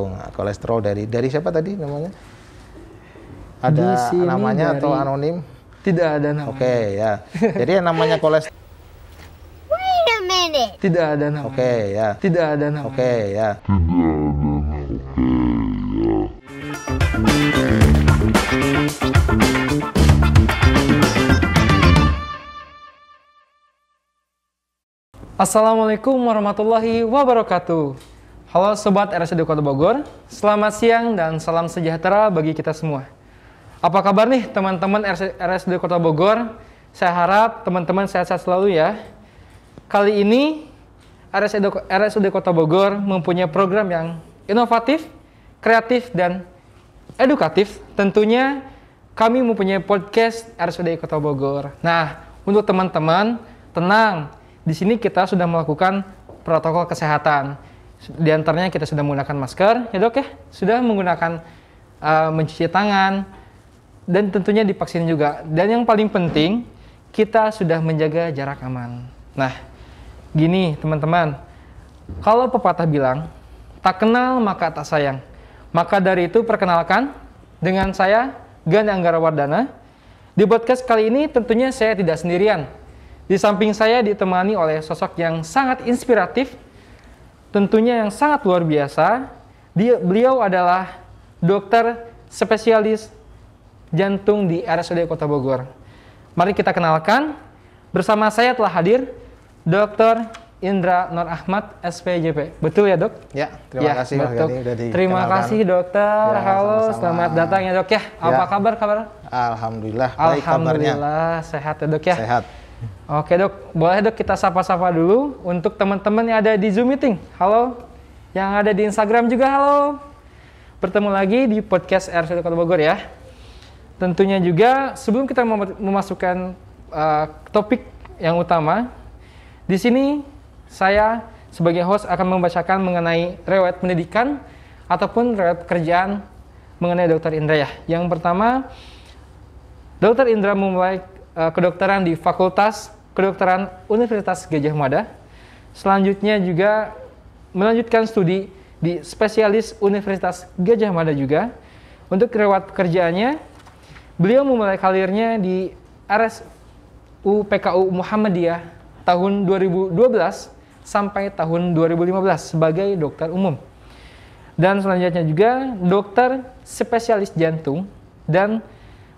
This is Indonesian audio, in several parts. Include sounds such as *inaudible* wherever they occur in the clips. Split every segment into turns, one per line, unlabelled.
Nah, kolesterol dari dari siapa tadi namanya? Ada
sini
namanya atau
dari-
anonim?
Tidak ada nama.
Oke ya. Jadi yang namanya kolesterol.
Wait a minute.
Tidak ada nama.
Oke ya.
Tidak ada nama.
Oke ya.
Assalamualaikum warahmatullahi wabarakatuh. Halo Sobat RSUD Kota Bogor, selamat siang dan salam sejahtera bagi kita semua. Apa kabar nih teman-teman RSUD Kota Bogor? Saya harap teman-teman sehat-sehat selalu ya. Kali ini RSUD, Kota Bogor mempunyai program yang inovatif, kreatif, dan edukatif. Tentunya kami mempunyai podcast RSUD Kota Bogor. Nah, untuk teman-teman, tenang. Di sini kita sudah melakukan protokol kesehatan. Di antaranya kita sudah menggunakan masker, ya dok ya, sudah menggunakan uh, mencuci tangan, dan tentunya divaksin juga. Dan yang paling penting, kita sudah menjaga jarak aman. Nah, gini teman-teman, kalau pepatah bilang, tak kenal maka tak sayang. Maka dari itu perkenalkan dengan saya Gani Anggara Wardana. Di podcast kali ini tentunya saya tidak sendirian. Di samping saya ditemani oleh sosok yang sangat inspiratif, tentunya yang sangat luar biasa. Dia, beliau adalah dokter spesialis jantung di RSUD Kota Bogor. Mari kita kenalkan. Bersama saya telah hadir Dr. Indra Nur Ahmad SPJP. Betul ya, Dok?
Ya, terima
Ya,
kasih
betul. Terima kasih, Dokter.
Ya,
Halo,
sama-sama.
selamat datang ya, Dok ya. Apa
Ya.
kabar kabar?
Alhamdulillah baik kabarnya.
Alhamdulillah sehat ya, Dok ya.
Sehat.
Oke, Dok. Boleh, Dok, kita sapa-sapa dulu untuk teman-teman yang ada di Zoom meeting. Halo. Yang ada di Instagram juga halo. Bertemu lagi di podcast RSUD Kota Bogor ya. Tentunya juga sebelum kita mem- memasukkan uh, topik yang utama, di sini saya sebagai host akan membacakan mengenai riwayat pendidikan ataupun riwayat pekerjaan mengenai Dr. Indra ya. Yang pertama, Dr. Indra memulai kedokteran di Fakultas Kedokteran Universitas Gajah Mada. Selanjutnya juga melanjutkan studi di spesialis Universitas Gajah Mada juga. Untuk riwayat pekerjaannya, beliau memulai karirnya di RSU PKU Muhammadiyah tahun 2012 sampai tahun 2015 sebagai dokter umum. Dan selanjutnya juga dokter spesialis jantung dan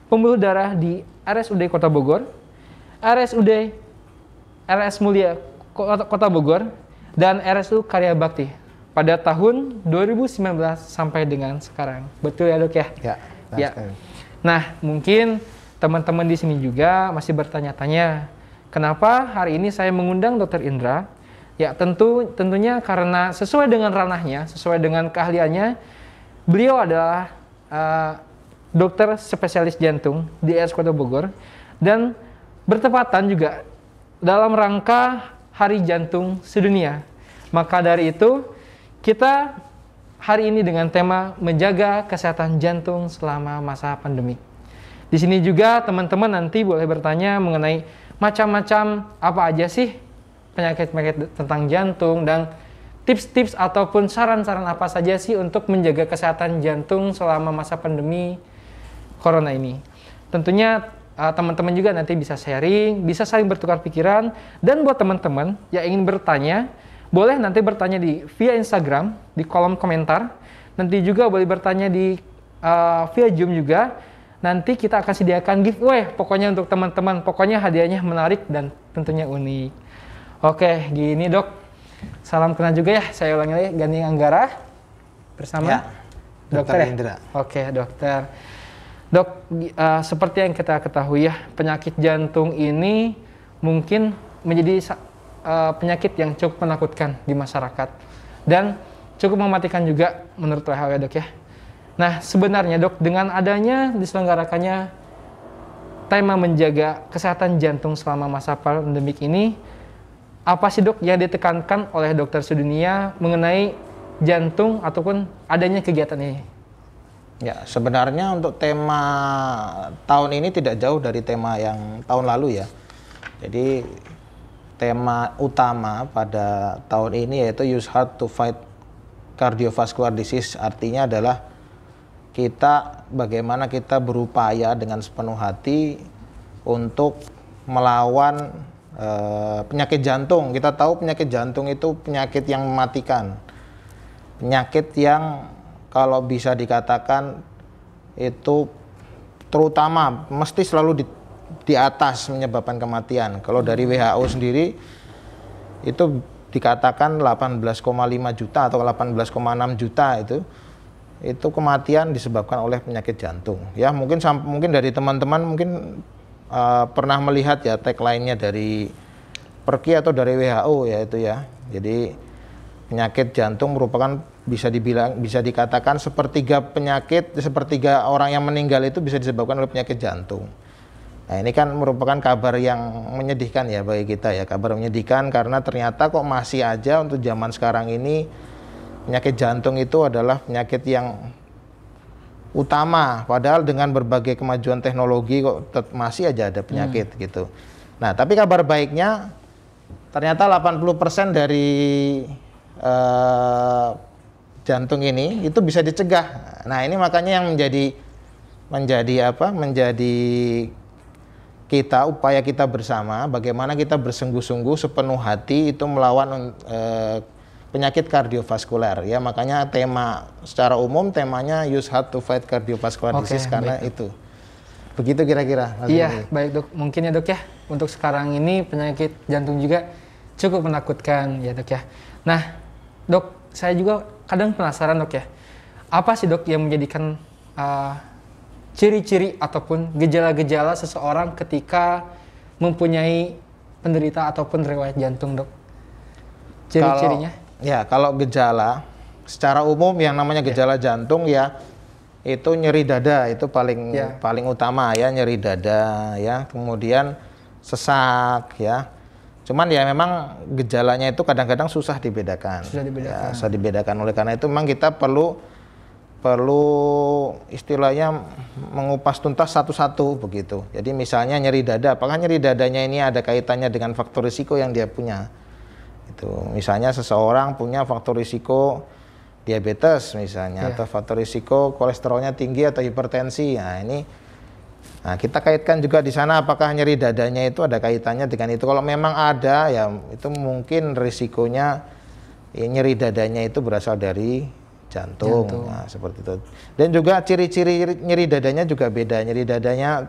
pembuluh darah di RSUD Kota Bogor, RSUD RS Mulia Kota, Bogor, dan RSU Karya Bakti pada tahun 2019 sampai dengan sekarang. Betul ya dok ya?
Ya.
Ya.
sekali.
Nah, mungkin teman-teman di sini juga masih bertanya-tanya, kenapa hari ini saya mengundang Dr. Indra? Ya, tentu tentunya karena sesuai dengan ranahnya, sesuai dengan keahliannya, beliau adalah uh, dokter spesialis jantung di RS Kota Bogor dan bertepatan juga dalam rangka Hari Jantung Sedunia. Maka dari itu, kita hari ini dengan tema menjaga kesehatan jantung selama masa pandemi. Di sini juga teman-teman nanti boleh bertanya mengenai macam-macam apa aja sih penyakit-penyakit tentang jantung dan tips-tips ataupun saran-saran apa saja sih untuk menjaga kesehatan jantung selama masa pandemi corona ini. Tentunya uh, teman-teman juga nanti bisa sharing, bisa saling bertukar pikiran dan buat teman-teman yang ingin bertanya, boleh nanti bertanya di via Instagram di kolom komentar. Nanti juga boleh bertanya di uh, via Zoom juga. Nanti kita akan sediakan giveaway pokoknya untuk teman-teman. Pokoknya hadiahnya menarik dan tentunya unik. Oke, gini dok. Salam kenal juga ya. Saya ulangi lagi, Gani Anggara bersama
Ya, Dr.
ya?
Indra.
Oke, dokter. Dok, uh, seperti yang kita ketahui ya, penyakit jantung ini mungkin menjadi uh, penyakit yang cukup menakutkan di masyarakat dan cukup mematikan juga menurut WHO ya dok ya. Nah, sebenarnya dok, dengan adanya diselenggarakannya tema menjaga kesehatan jantung selama masa pandemik ini, apa sih dok yang ditekankan oleh dokter sedunia mengenai jantung ataupun adanya kegiatan ini?
Ya, sebenarnya untuk tema tahun ini tidak jauh dari tema yang tahun lalu ya. Jadi tema utama pada tahun ini yaitu use heart to fight cardiovascular disease artinya adalah kita bagaimana kita berupaya dengan sepenuh hati untuk melawan eh, penyakit jantung. Kita tahu penyakit jantung itu penyakit yang mematikan. Penyakit yang kalau bisa dikatakan itu terutama mesti selalu di, di atas menyebabkan kematian. Kalau dari WHO sendiri itu dikatakan 18,5 juta atau 18,6 juta itu itu kematian disebabkan oleh penyakit jantung. Ya mungkin mungkin dari teman-teman mungkin uh, pernah melihat ya tagline-nya dari Perki atau dari WHO ya itu ya. Jadi penyakit jantung merupakan bisa dibilang bisa dikatakan sepertiga penyakit sepertiga orang yang meninggal itu bisa disebabkan oleh penyakit jantung. Nah ini kan merupakan kabar yang menyedihkan ya bagi kita ya kabar menyedihkan karena ternyata kok masih aja untuk zaman sekarang ini penyakit jantung itu adalah penyakit yang utama padahal dengan berbagai kemajuan teknologi kok masih aja ada penyakit hmm. gitu. Nah tapi kabar baiknya ternyata 80% dari uh, jantung ini itu bisa dicegah. Nah ini makanya yang menjadi menjadi apa? Menjadi kita upaya kita bersama bagaimana kita bersungguh-sungguh sepenuh hati itu melawan uh, penyakit kardiovaskuler ya makanya tema secara umum temanya use heart to fight cardiovascular okay, disease karena baik. itu begitu kira-kira
iya baik dok mungkin ya dok ya untuk sekarang ini penyakit jantung juga cukup menakutkan ya dok ya nah dok saya juga kadang penasaran dok ya apa sih dok yang menjadikan uh, ciri-ciri ataupun gejala-gejala seseorang ketika mempunyai penderita ataupun riwayat jantung, dok? Ciri-cirinya?
Ya, kalau gejala secara umum yang namanya ya. gejala ya. jantung ya itu nyeri dada itu paling ya. paling utama ya nyeri dada ya. Kemudian sesak ya. Cuman ya memang gejalanya itu kadang-kadang susah dibedakan. Susah dibedakan. Ya, susah dibedakan oleh karena itu memang kita perlu perlu istilahnya mengupas tuntas satu-satu begitu. Jadi misalnya nyeri dada, apakah nyeri dadanya ini ada kaitannya dengan faktor risiko yang dia punya? Itu misalnya seseorang punya faktor risiko diabetes misalnya yeah. atau faktor risiko kolesterolnya tinggi atau hipertensi. Nah, ini nah kita kaitkan juga di sana apakah nyeri dadanya itu ada kaitannya dengan itu. Kalau memang ada ya itu mungkin risikonya ya, nyeri dadanya itu berasal dari jantung, jantung. Nah, seperti itu. Dan juga ciri-ciri nyeri dadanya juga beda. Nyeri dadanya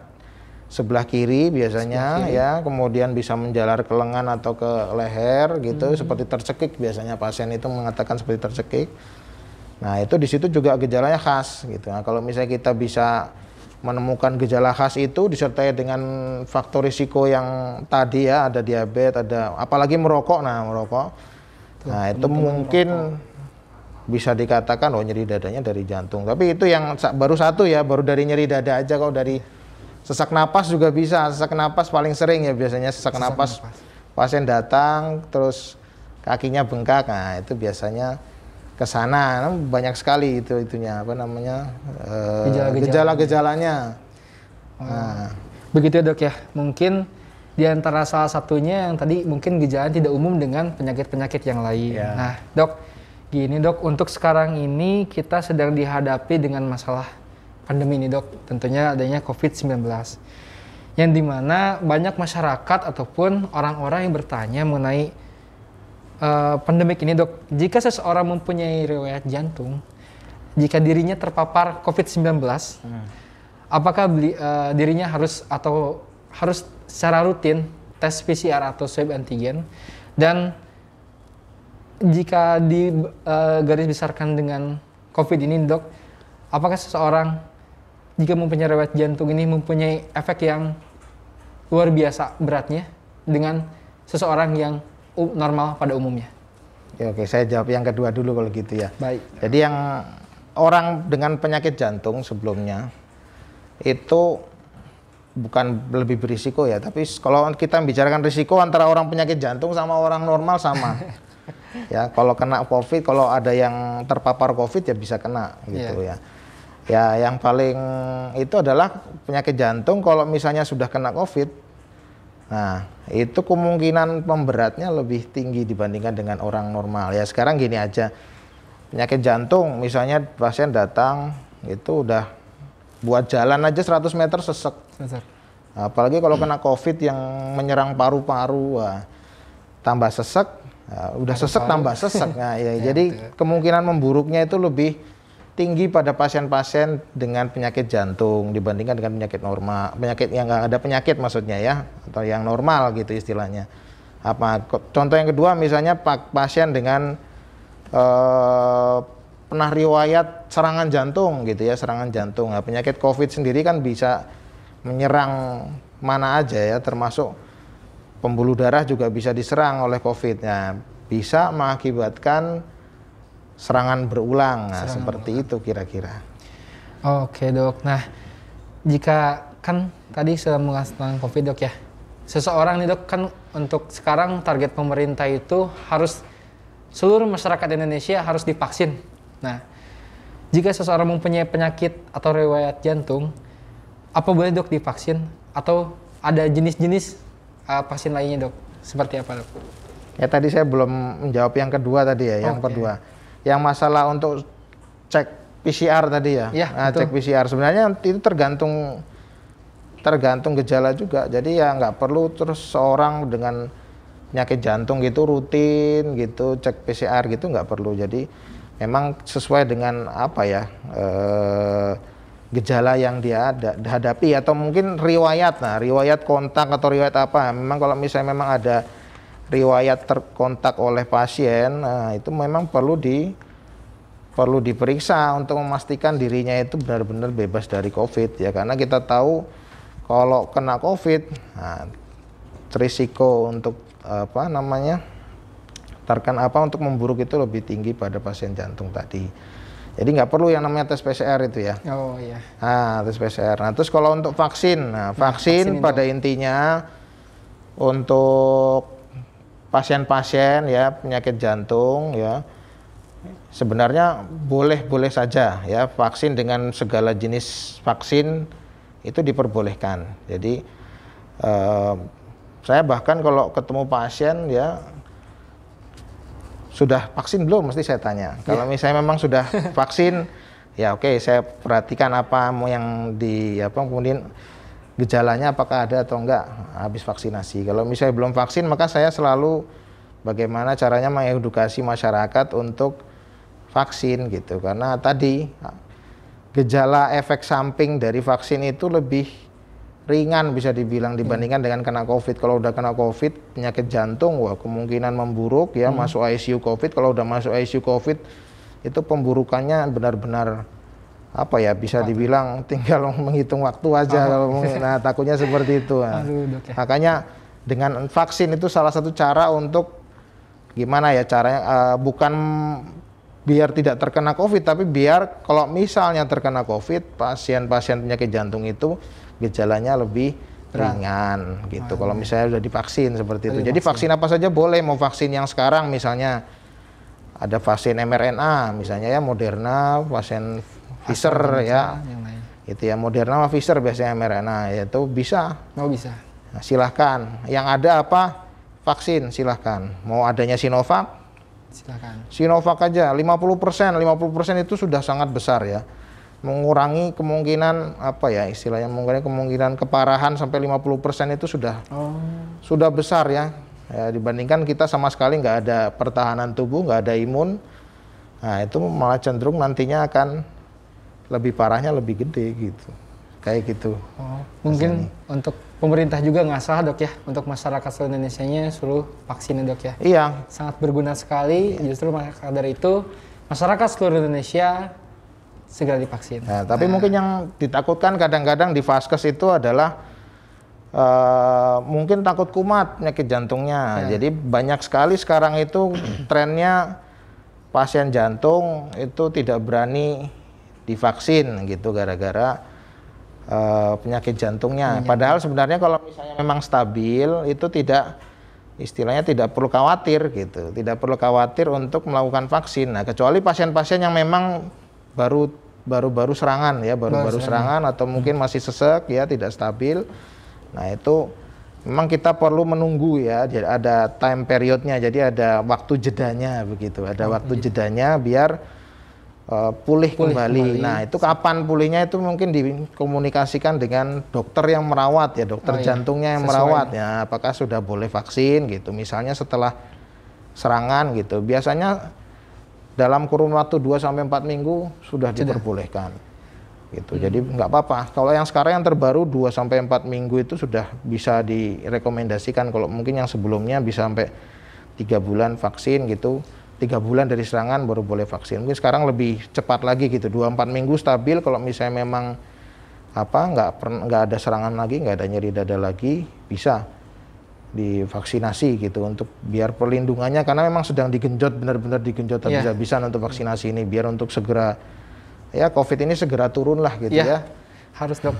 sebelah kiri biasanya kiri. ya, kemudian bisa menjalar ke lengan atau ke leher gitu, hmm. seperti tercekik biasanya pasien itu mengatakan seperti tercekik. Nah, itu di situ juga gejalanya khas gitu. Nah, kalau misalnya kita bisa menemukan gejala khas itu disertai dengan faktor risiko yang tadi ya, ada diabetes, ada apalagi merokok. Nah, merokok. Nah, itu mungkin merokok bisa dikatakan oh nyeri dadanya dari jantung. Tapi itu yang baru satu ya, baru dari nyeri dada aja kalau dari sesak napas juga bisa. Sesak napas paling sering ya biasanya sesak, sesak napas, napas. Pasien datang terus kakinya bengkak. Nah, itu biasanya ke sana nah, banyak sekali itu itunya apa namanya? Uh, gejala-gejalanya.
Oh. Nah, begitu ya, Dok ya. Mungkin di antara salah satunya yang tadi mungkin gejala tidak umum dengan penyakit-penyakit yang lain. Yeah. Nah, Dok, Gini dok, untuk sekarang ini kita sedang dihadapi dengan masalah pandemi ini dok, tentunya adanya COVID-19. Yang di mana banyak masyarakat ataupun orang-orang yang bertanya mengenai uh, pandemik ini dok, jika seseorang mempunyai riwayat jantung, jika dirinya terpapar COVID-19, hmm. apakah beli, uh, dirinya harus atau harus secara rutin tes PCR atau swab antigen dan jika di uh, garis besarkan dengan COVID ini dok, apakah seseorang jika mempunyai riwayat jantung ini mempunyai efek yang luar biasa beratnya dengan seseorang yang normal pada umumnya?
Ya, oke, saya jawab yang kedua dulu kalau gitu ya.
Baik.
Jadi yang orang dengan penyakit jantung sebelumnya itu bukan lebih berisiko ya, tapi kalau kita bicarakan risiko antara orang penyakit jantung sama orang normal sama. *laughs* ya kalau kena covid kalau ada yang terpapar covid ya bisa kena gitu yeah. ya ya yang paling itu adalah penyakit jantung kalau misalnya sudah kena covid nah itu kemungkinan pemberatnya lebih tinggi dibandingkan dengan orang normal. Ya sekarang gini aja. Penyakit jantung, misalnya pasien datang itu udah buat jalan aja 100 meter sesek. Apalagi kalau kena COVID yang menyerang paru-paru, tambah sesek, ya, udah sesek tambah sesek. Nah, ya, *laughs* ya, jadi kemungkinan memburuknya itu lebih tinggi pada pasien-pasien dengan penyakit jantung dibandingkan dengan penyakit normal, penyakit yang nggak ada penyakit maksudnya ya, atau yang normal gitu istilahnya. Apa contoh yang kedua misalnya pasien dengan uh, pernah riwayat serangan jantung gitu ya, serangan jantung. Nah, penyakit COVID sendiri kan bisa menyerang mana aja ya, termasuk pembuluh darah juga bisa diserang oleh COVID. Nah, bisa mengakibatkan serangan berulang. Nah, serangan seperti berulang. itu kira-kira.
Oke, Dok. Nah, jika kan tadi sudah mengulas tentang Covid, Dok ya. Seseorang nih, Dok, kan untuk sekarang target pemerintah itu harus seluruh masyarakat Indonesia harus divaksin. Nah, jika seseorang mempunyai penyakit atau riwayat jantung, apa boleh dok divaksin? Atau ada jenis-jenis uh, vaksin lainnya dok? Seperti apa dok?
Ya tadi saya belum menjawab yang kedua tadi ya, yang kedua yang masalah untuk cek PCR tadi ya, ya nah, cek PCR sebenarnya itu tergantung tergantung gejala juga. Jadi ya nggak perlu terus seorang dengan penyakit jantung gitu rutin gitu cek PCR gitu nggak perlu. Jadi memang sesuai dengan apa ya eh, gejala yang dia ada hadapi atau mungkin riwayat. Nah riwayat kontak atau riwayat apa. Memang kalau misalnya memang ada riwayat terkontak oleh pasien, nah, itu memang perlu di perlu diperiksa untuk memastikan dirinya itu benar-benar bebas dari COVID ya karena kita tahu kalau kena COVID, nah, risiko untuk apa namanya terkena apa untuk memburuk itu lebih tinggi pada pasien jantung tadi. Jadi nggak perlu yang namanya tes PCR itu ya.
Oh iya.
Nah, tes PCR. Nah, terus kalau untuk vaksin, nah, vaksin, nah, vaksin pada intinya untuk pasien-pasien ya penyakit jantung ya sebenarnya boleh-boleh saja ya vaksin dengan segala jenis vaksin itu diperbolehkan. Jadi eh, saya bahkan kalau ketemu pasien ya sudah vaksin belum mesti saya tanya. Kalau ya. misalnya memang sudah *laughs* vaksin ya oke okay, saya perhatikan apa mau yang di apa kemudian gejalanya apakah ada atau enggak habis vaksinasi. Kalau misalnya belum vaksin maka saya selalu bagaimana caranya mengedukasi masyarakat untuk vaksin gitu. Karena tadi gejala efek samping dari vaksin itu lebih ringan bisa dibilang dibandingkan dengan kena COVID. Kalau udah kena COVID, penyakit jantung, wah kemungkinan memburuk ya hmm. masuk ICU COVID. Kalau udah masuk ICU COVID, itu pemburukannya benar-benar apa ya bisa dibilang tinggal *laughs* menghitung waktu aja oh. kalau nah takutnya seperti itu nah. Aduh, ya. makanya dengan vaksin itu salah satu cara untuk gimana ya caranya uh, bukan biar tidak terkena COVID tapi biar kalau misalnya terkena COVID pasien-pasien penyakit jantung itu gejalanya lebih ringan gitu. Ah, kalau iya. misalnya sudah divaksin seperti itu. Jadi vaksin apa saja boleh mau vaksin yang sekarang misalnya ada vaksin mRNA misalnya ya Moderna, vaksin Pfizer ya. Itu ya Moderna sama Pfizer biasanya mRNA itu bisa.
Oh bisa.
Nah, silahkan. Yang ada apa? Vaksin silahkan. Mau adanya Sinovac? Silahkan. Sinovac aja 50 persen. 50 persen itu sudah sangat besar ya. Mengurangi kemungkinan apa ya istilahnya mengurangi kemungkinan keparahan sampai 50 persen itu sudah oh. sudah besar ya. ya. Dibandingkan kita sama sekali nggak ada pertahanan tubuh, nggak ada imun. Nah itu malah cenderung nantinya akan lebih parahnya lebih gede gitu kayak gitu
oh, mungkin Rasanya. untuk pemerintah juga nggak salah dok ya untuk masyarakat seluruh Indonesia nya suruh vaksin dok ya
iya
sangat berguna sekali iya. justru maka dari itu masyarakat seluruh Indonesia segera divaksin
nah, tapi nah. mungkin yang ditakutkan kadang-kadang di vaskes itu adalah uh, mungkin takut kumat penyakit jantungnya ya. jadi banyak sekali sekarang itu trennya pasien jantung itu tidak berani divaksin gitu gara-gara uh, penyakit jantungnya. Hmm. Padahal sebenarnya kalau misalnya memang stabil itu tidak istilahnya tidak perlu khawatir gitu, tidak perlu khawatir untuk melakukan vaksin. Nah, kecuali pasien-pasien yang memang baru baru-baru serangan ya, baru-baru serangan atau mungkin masih sesek ya, tidak stabil. Nah, itu memang kita perlu menunggu ya, jadi ada time periodnya, jadi ada waktu jedanya begitu, ada waktu jedanya biar uh, pulih, pulih kembali. kembali. Nah, itu kapan pulihnya itu mungkin dikomunikasikan dengan dokter yang merawat ya, dokter oh, iya. jantungnya yang Sesuai. merawat ya, apakah sudah boleh vaksin gitu. Misalnya setelah serangan gitu. Biasanya dalam kurun waktu 2 sampai 4 minggu sudah, sudah. diperbolehkan. Gitu. Hmm. Jadi nggak apa-apa. Kalau yang sekarang yang terbaru 2 sampai 4 minggu itu sudah bisa direkomendasikan. Kalau mungkin yang sebelumnya bisa sampai tiga bulan vaksin gitu tiga bulan dari serangan baru boleh vaksin. Mungkin sekarang lebih cepat lagi gitu, dua empat minggu stabil. Kalau misalnya memang apa nggak nggak ada serangan lagi, nggak ada nyeri dada lagi, bisa divaksinasi gitu untuk biar perlindungannya karena memang sedang digenjot benar-benar digenjot yeah. habis-habisan untuk vaksinasi ini biar untuk segera ya COVID ini segera turun lah gitu yeah. ya.
Harus dok.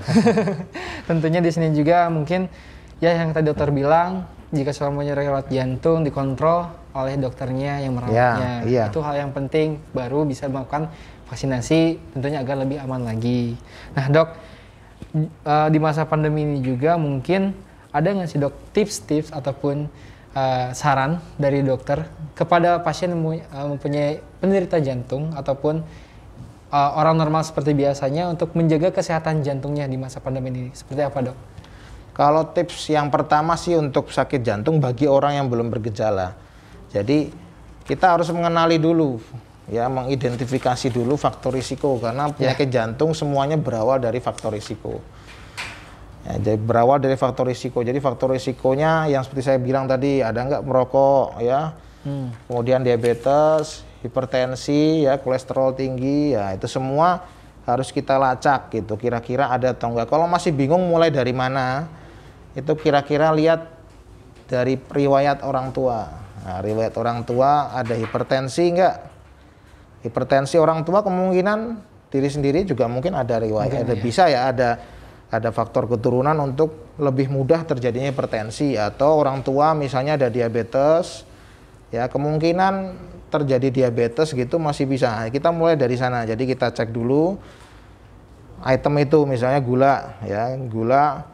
*laughs* Tentunya di sini juga mungkin ya yang tadi dokter bilang jika semuanya rawat jantung dikontrol oleh dokternya yang merawatnya. Ya, iya. Itu hal yang penting baru bisa melakukan vaksinasi tentunya agar lebih aman lagi. Nah dok, uh, di masa pandemi ini juga mungkin ada nggak sih dok tips-tips ataupun uh, saran dari dokter kepada pasien yang eh, mempunyai penderita jantung ataupun uh, orang normal seperti biasanya untuk menjaga kesehatan jantungnya di masa pandemi ini? Seperti apa dok?
Kalau tips yang pertama sih untuk sakit jantung bagi orang yang belum bergejala jadi kita harus mengenali dulu ya mengidentifikasi dulu faktor risiko karena penyakit yeah. jantung semuanya berawal dari faktor risiko. Ya, jadi berawal dari faktor risiko. Jadi faktor risikonya yang seperti saya bilang tadi ada nggak merokok ya, hmm. kemudian diabetes, hipertensi, ya kolesterol tinggi, ya itu semua harus kita lacak gitu. Kira-kira ada atau enggak. Kalau masih bingung mulai dari mana, itu kira-kira lihat dari riwayat orang tua. Nah, riwayat orang tua ada hipertensi enggak? Hipertensi orang tua kemungkinan diri sendiri juga mungkin ada riwayat. Mungkin, ada ya. bisa ya ada ada faktor keturunan untuk lebih mudah terjadinya hipertensi atau orang tua misalnya ada diabetes ya kemungkinan terjadi diabetes gitu masih bisa. Kita mulai dari sana. Jadi kita cek dulu item itu misalnya gula ya, gula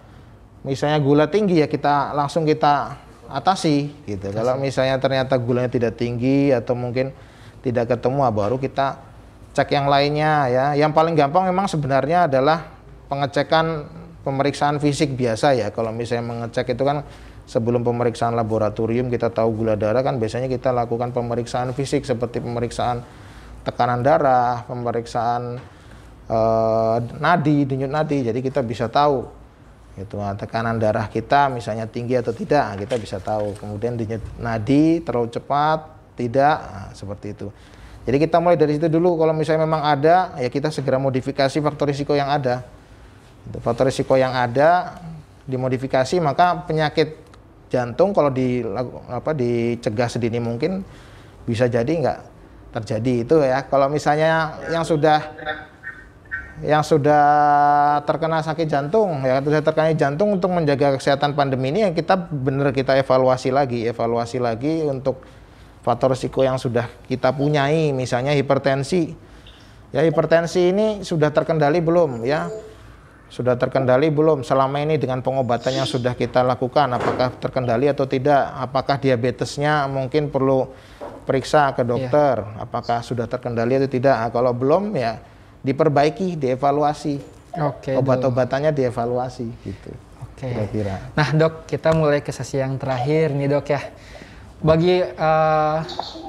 misalnya gula tinggi ya kita langsung kita atasi gitu. Atasi. Kalau misalnya ternyata gulanya tidak tinggi atau mungkin tidak ketemu ah, baru kita cek yang lainnya ya. Yang paling gampang memang sebenarnya adalah pengecekan pemeriksaan fisik biasa ya. Kalau misalnya mengecek itu kan sebelum pemeriksaan laboratorium kita tahu gula darah kan biasanya kita lakukan pemeriksaan fisik seperti pemeriksaan tekanan darah, pemeriksaan uh, nadi, denyut nadi. Jadi kita bisa tahu itu nah, tekanan darah kita misalnya tinggi atau tidak nah, kita bisa tahu. Kemudian denyut nadi terlalu cepat tidak nah, seperti itu. Jadi kita mulai dari situ dulu. Kalau misalnya memang ada ya kita segera modifikasi faktor risiko yang ada. Itu faktor risiko yang ada dimodifikasi maka penyakit jantung kalau di apa dicegah sedini mungkin bisa jadi nggak terjadi. Itu ya. Kalau misalnya yang sudah yang sudah terkena sakit jantung ya sudah terkena jantung untuk menjaga kesehatan pandemi ini yang kita benar kita evaluasi lagi evaluasi lagi untuk faktor risiko yang sudah kita punyai misalnya hipertensi. Ya hipertensi ini sudah terkendali belum ya? Sudah terkendali belum selama ini dengan pengobatan yang sudah kita lakukan? Apakah terkendali atau tidak? Apakah diabetesnya mungkin perlu periksa ke dokter? Ya. apakah sudah terkendali atau tidak? Nah, kalau belum ya diperbaiki, dievaluasi. Oke. Okay, Obat-obatannya dievaluasi gitu.
Oke. Okay. Kira-kira. Nah, Dok, kita mulai ke sesi yang terakhir nih, Dok ya. Bagi uh,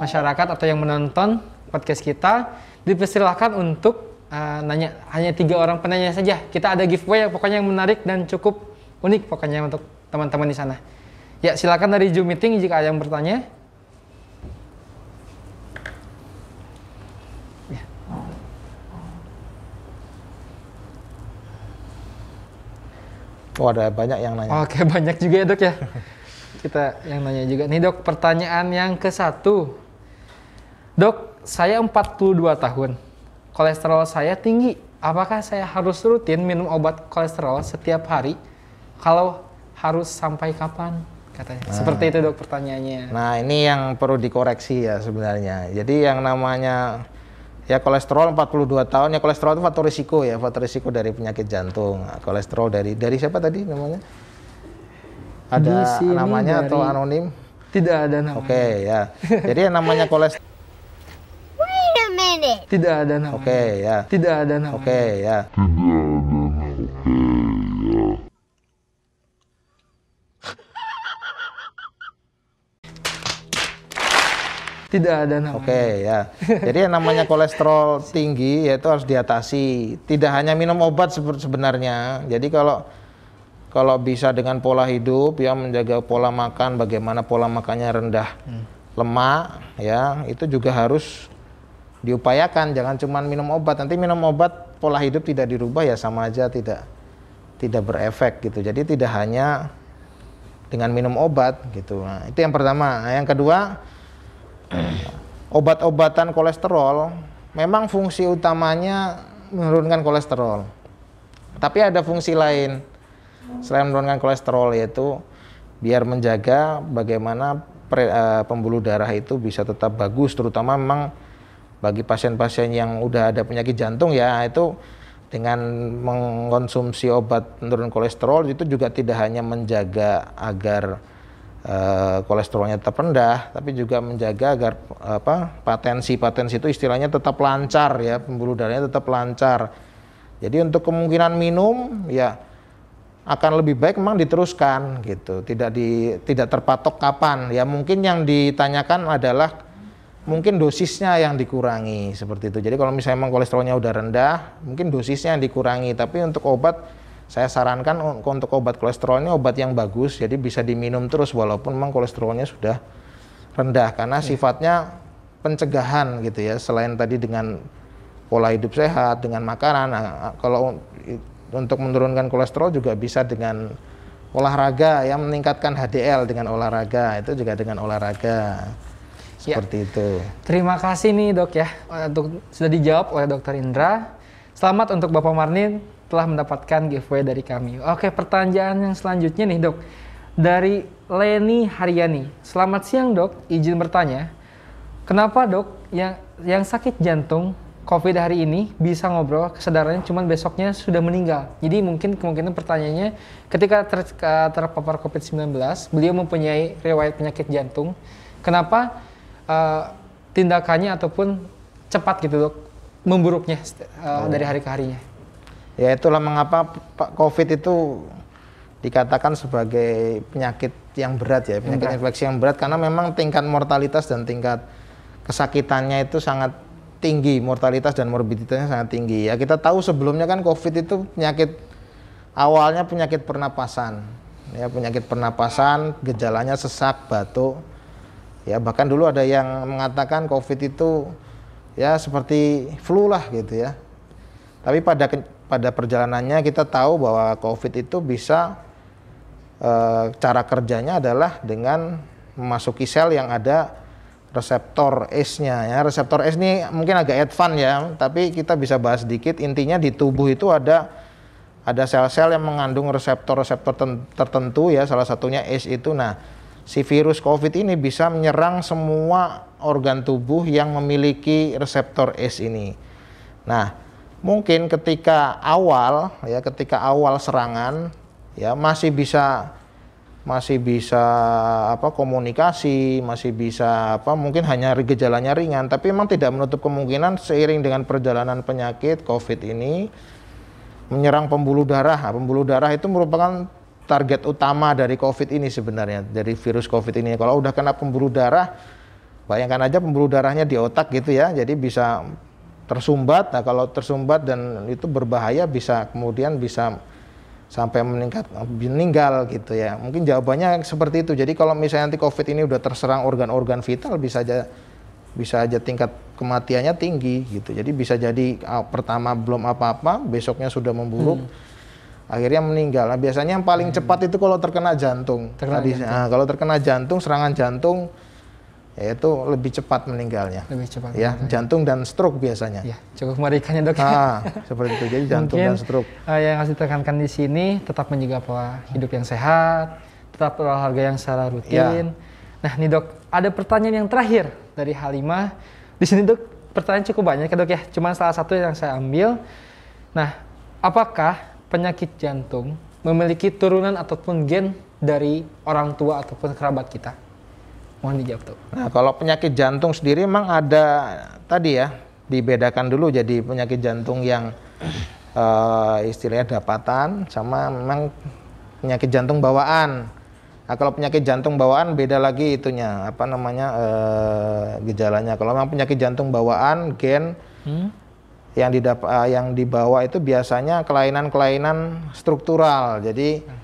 masyarakat atau yang menonton podcast kita, dipersilahkan untuk uh, nanya hanya tiga orang penanya saja. Kita ada giveaway pokoknya yang menarik dan cukup unik pokoknya untuk teman-teman di sana. Ya, silakan dari Zoom meeting jika ada yang bertanya.
Oh ada banyak yang nanya.
Oke *laughs* banyak juga ya dok ya. Kita yang nanya juga. Nih dok pertanyaan yang ke satu. Dok saya 42 tahun. Kolesterol saya tinggi. Apakah saya harus rutin minum obat kolesterol setiap hari? Kalau harus sampai kapan? Katanya. Nah, Seperti itu dok pertanyaannya.
Nah ini yang perlu dikoreksi ya sebenarnya. Jadi yang namanya ya kolesterol 42 tahun ya kolesterol itu faktor risiko ya faktor risiko dari penyakit jantung nah, kolesterol dari dari siapa tadi namanya ada namanya dari... atau anonim
tidak ada namanya
oke okay, ya jadi yang namanya kolesterol
Wait a minute. minute.
Tidak ada nama.
Oke ya.
Tidak ada nama.
Oke ya.
Tidak ada nama.
Oke ya. Jadi yang namanya kolesterol tinggi yaitu harus diatasi. Tidak hanya minum obat sebe- sebenarnya. Jadi kalau kalau bisa dengan pola hidup ya menjaga pola makan, bagaimana pola makannya rendah lemak ya itu juga harus diupayakan. Jangan cuma minum obat. Nanti minum obat pola hidup tidak dirubah ya sama aja tidak tidak berefek gitu. Jadi tidak hanya dengan minum obat gitu. Nah, itu yang pertama. Nah, yang kedua obat-obatan kolesterol memang fungsi utamanya menurunkan kolesterol. Tapi ada fungsi lain selain menurunkan kolesterol yaitu biar menjaga bagaimana pre- eh, pembuluh darah itu bisa tetap bagus terutama memang bagi pasien-pasien yang udah ada penyakit jantung ya itu dengan mengkonsumsi obat penurun kolesterol itu juga tidak hanya menjaga agar eh, kolesterolnya tetap rendah, tapi juga menjaga agar apa patensi-patensi itu istilahnya tetap lancar ya, pembuluh darahnya tetap lancar. Jadi untuk kemungkinan minum ya akan lebih baik memang diteruskan gitu, tidak di tidak terpatok kapan. Ya mungkin yang ditanyakan adalah mungkin dosisnya yang dikurangi seperti itu. Jadi kalau misalnya memang kolesterolnya udah rendah, mungkin dosisnya yang dikurangi. Tapi untuk obat saya sarankan un- untuk obat kolesterol ini obat yang bagus, jadi bisa diminum terus walaupun memang kolesterolnya sudah rendah karena sifatnya pencegahan gitu ya. Selain tadi dengan pola hidup sehat, dengan makanan. Nah, kalau untuk menurunkan kolesterol juga bisa dengan olahraga yang meningkatkan HDL dengan olahraga itu juga dengan olahraga
Ya.
seperti itu.
Terima kasih nih dok ya untuk sudah dijawab oleh dokter Indra. Selamat untuk Bapak Marnin telah mendapatkan giveaway dari kami. Oke pertanyaan yang selanjutnya nih dok dari Leni Haryani. Selamat siang dok, izin bertanya. Kenapa dok yang yang sakit jantung COVID hari ini bisa ngobrol kesadarannya cuman besoknya sudah meninggal. Jadi mungkin kemungkinan pertanyaannya ketika ter- terpapar COVID-19 beliau mempunyai riwayat penyakit jantung. Kenapa eh, tindakannya ataupun cepat gitu dok memburuknya eh, dari hari ke harinya?
Ya itulah mengapa Pak COVID itu dikatakan sebagai penyakit yang berat ya, penyakit
berat.
infeksi yang berat karena memang tingkat mortalitas dan tingkat kesakitannya itu sangat tinggi, mortalitas dan morbiditasnya sangat tinggi. Ya kita tahu sebelumnya kan COVID itu penyakit awalnya penyakit pernapasan. Ya penyakit pernapasan, gejalanya sesak, batuk. Ya bahkan dulu ada yang mengatakan COVID itu ya seperti flu lah gitu ya. Tapi pada pada perjalanannya kita tahu bahwa COVID itu bisa eh, cara kerjanya adalah dengan memasuki sel yang ada reseptor S-nya ya. Reseptor S ini mungkin agak advance ya, tapi kita bisa bahas sedikit. Intinya di tubuh itu ada ada sel-sel yang mengandung reseptor-reseptor ten- tertentu ya, salah satunya S itu. Nah, si virus COVID ini bisa menyerang semua organ tubuh yang memiliki reseptor S ini. Nah, mungkin ketika awal ya, ketika awal serangan ya masih bisa masih bisa apa komunikasi, masih bisa apa mungkin hanya gejalanya ringan, tapi memang tidak menutup kemungkinan seiring dengan perjalanan penyakit COVID ini menyerang pembuluh darah. Nah, pembuluh darah itu merupakan target utama dari COVID ini sebenarnya, dari virus COVID ini. Kalau udah kena pembuluh darah, bayangkan aja pembuluh darahnya di otak gitu ya, jadi bisa tersumbat. Nah, kalau tersumbat dan itu berbahaya bisa kemudian bisa sampai meningkat meninggal gitu ya. Mungkin jawabannya seperti itu. Jadi kalau misalnya nanti COVID ini udah terserang organ-organ vital bisa aja bisa aja tingkat kematiannya tinggi gitu. Jadi bisa jadi ah, pertama belum apa-apa, besoknya sudah memburuk. Akhirnya meninggal. Nah, biasanya yang paling cepat itu kalau terkena jantung.
Terkena
Tadi,
jantung.
nah, kalau terkena jantung, serangan jantung ya itu lebih cepat meninggalnya.
Lebih cepat.
Ya, jantung dan stroke biasanya.
Ya, cukup mengerikan ya dok.
Ah, seperti itu. Jadi jantung
Mungkin
dan stroke.
eh, yang harus ditekankan di sini tetap menjaga pola hidup yang sehat, tetap olahraga yang secara rutin. Nah, nih dok, ada pertanyaan yang terakhir dari Halimah. Di sini dok, pertanyaan cukup banyak ya dok ya. Cuma salah satu yang saya ambil. Nah, apakah penyakit jantung memiliki turunan ataupun gen dari orang tua ataupun kerabat kita? Mohon dijawab dok.
Nah, kalau penyakit jantung sendiri memang ada tadi ya, dibedakan dulu jadi penyakit jantung yang uh, istilahnya dapatan sama memang penyakit jantung bawaan. Nah, kalau penyakit jantung bawaan beda lagi itunya apa namanya uh, gejalanya. Kalau memang penyakit jantung bawaan gen hmm? yang didap uh, yang dibawa itu biasanya kelainan-kelainan struktural. Jadi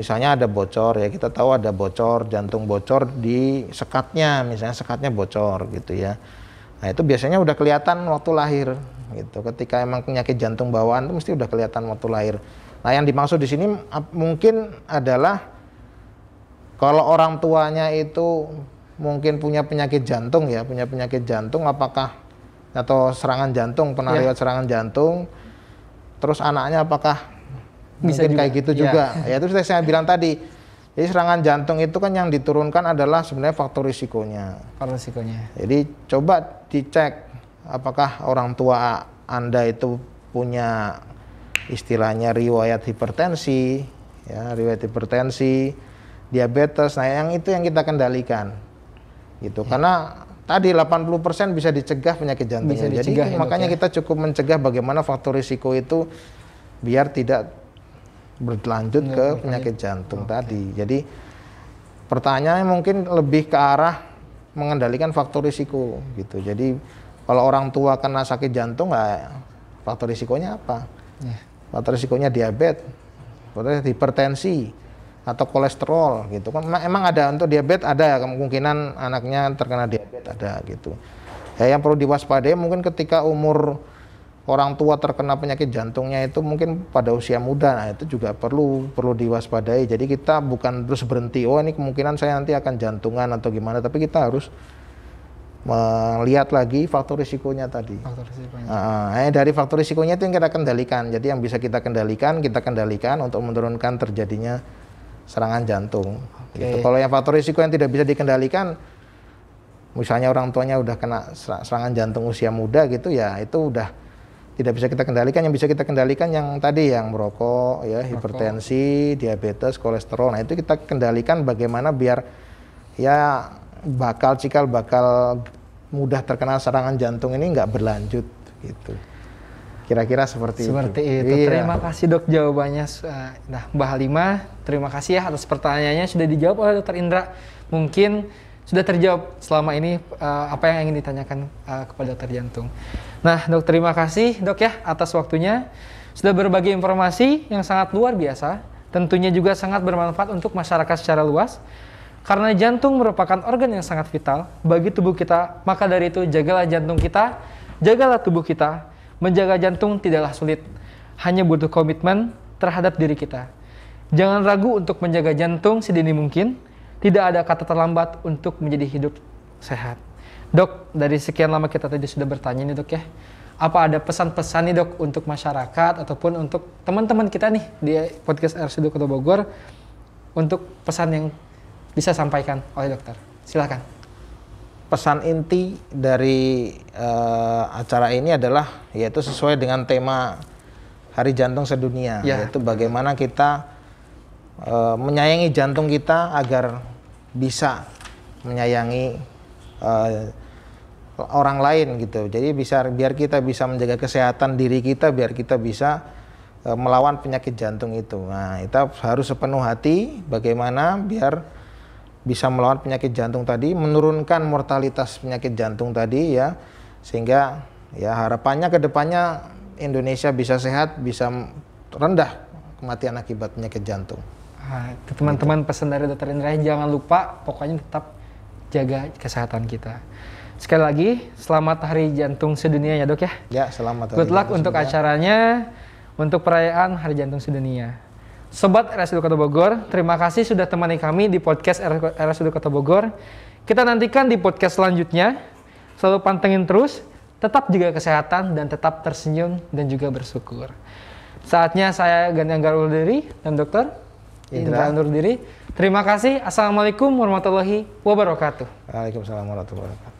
misalnya ada bocor ya kita tahu ada bocor jantung bocor di sekatnya misalnya sekatnya bocor gitu ya. Nah itu biasanya udah kelihatan waktu lahir gitu. Ketika emang penyakit jantung bawaan itu mesti udah kelihatan waktu lahir. Nah yang dimaksud di sini mungkin adalah kalau orang tuanya itu mungkin punya penyakit jantung ya, punya penyakit jantung apakah atau serangan jantung, pernah ya. serangan jantung, terus anaknya apakah Bisa mungkin juga. kayak gitu *laughs* ya. juga. Ya itu saya bilang tadi jadi serangan jantung itu kan yang diturunkan adalah sebenarnya faktor risikonya.
Faktor risikonya.
Jadi coba dicek apakah orang tua Anda itu punya istilahnya riwayat hipertensi, ya, riwayat hipertensi, diabetes. Nah, yang itu yang kita kendalikan. Gitu. Ya. Karena tadi 80% bisa dicegah penyakit jantungnya. Jadi ya, makanya ya. kita cukup mencegah bagaimana faktor risiko itu biar tidak berlanjut ke penyakit jantung okay. tadi. Jadi pertanyaannya mungkin lebih ke arah mengendalikan faktor risiko gitu. Jadi kalau orang tua kena sakit jantung nggak faktor risikonya apa? Yeah. Faktor risikonya diabetes, hipertensi atau kolesterol gitu kan. Emang ada untuk diabetes ada kemungkinan anaknya terkena diabetes ada gitu. Ya yang perlu diwaspadai mungkin ketika umur orang tua terkena penyakit jantungnya itu mungkin pada usia muda nah itu juga perlu perlu diwaspadai jadi kita bukan terus berhenti oh ini kemungkinan saya nanti akan jantungan atau gimana tapi kita harus melihat lagi faktor risikonya tadi. Faktor risikonya. Eh, dari faktor risikonya itu yang kita kendalikan. Jadi yang bisa kita kendalikan, kita kendalikan untuk menurunkan terjadinya serangan jantung. Okay. Gitu. Kalau yang faktor risiko yang tidak bisa dikendalikan, misalnya orang tuanya udah kena serangan jantung usia muda gitu ya, itu udah tidak bisa kita kendalikan yang bisa kita kendalikan yang tadi yang merokok ya merokok. hipertensi diabetes kolesterol nah itu kita kendalikan bagaimana biar ya bakal cikal bakal mudah terkena serangan jantung ini nggak berlanjut gitu kira-kira seperti,
seperti
itu.
itu. Iya. Terima kasih dok jawabannya. Nah, Mbak Halimah, terima kasih ya atas pertanyaannya sudah dijawab oleh Dokter Indra. Mungkin sudah terjawab selama ini uh, apa yang ingin ditanyakan uh, kepada dokter jantung. Nah, dok terima kasih dok ya atas waktunya sudah berbagi informasi yang sangat luar biasa, tentunya juga sangat bermanfaat untuk masyarakat secara luas. Karena jantung merupakan organ yang sangat vital bagi tubuh kita, maka dari itu jagalah jantung kita, jagalah tubuh kita. Menjaga jantung tidaklah sulit, hanya butuh komitmen terhadap diri kita. Jangan ragu untuk menjaga jantung sedini mungkin, tidak ada kata terlambat untuk menjadi hidup sehat. Dok, dari sekian lama kita tadi sudah bertanya nih dok ya, apa ada pesan-pesan nih dok untuk masyarakat ataupun untuk teman-teman kita nih di podcast RSUD Kota Bogor untuk pesan yang bisa sampaikan oleh dokter? Silakan.
Pesan inti dari uh, acara ini adalah yaitu sesuai dengan tema Hari Jantung Sedunia, ya. yaitu bagaimana kita uh, menyayangi jantung kita agar bisa menyayangi uh, orang lain gitu. Jadi bisa biar kita bisa menjaga kesehatan diri kita, biar kita bisa uh, melawan penyakit jantung itu. Nah, kita harus sepenuh hati bagaimana biar bisa melawan penyakit jantung tadi, menurunkan mortalitas penyakit jantung tadi ya, sehingga ya harapannya ke depannya Indonesia bisa sehat, bisa rendah kematian akibat penyakit jantung.
Nah, teman-teman pesan dari dokter Indra jangan lupa pokoknya tetap jaga kesehatan kita. Sekali lagi, selamat Hari Jantung Sedunia ya dok ya.
Ya, selamat.
Good luck untuk sedunia. acaranya, untuk perayaan Hari Jantung Sedunia. Sobat RSUD Kota Bogor, terima kasih sudah temani kami di podcast RSUD Kota Bogor. Kita nantikan di podcast selanjutnya. Selalu pantengin terus, tetap jaga kesehatan dan tetap tersenyum dan juga bersyukur. Saatnya saya Gani Anggar diri dan dokter Indra undur diri. Terima kasih. Assalamualaikum warahmatullahi wabarakatuh.
Waalaikumsalam warahmatullahi wabarakatuh.